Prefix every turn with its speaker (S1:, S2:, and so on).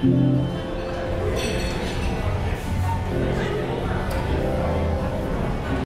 S1: Mm-hmm.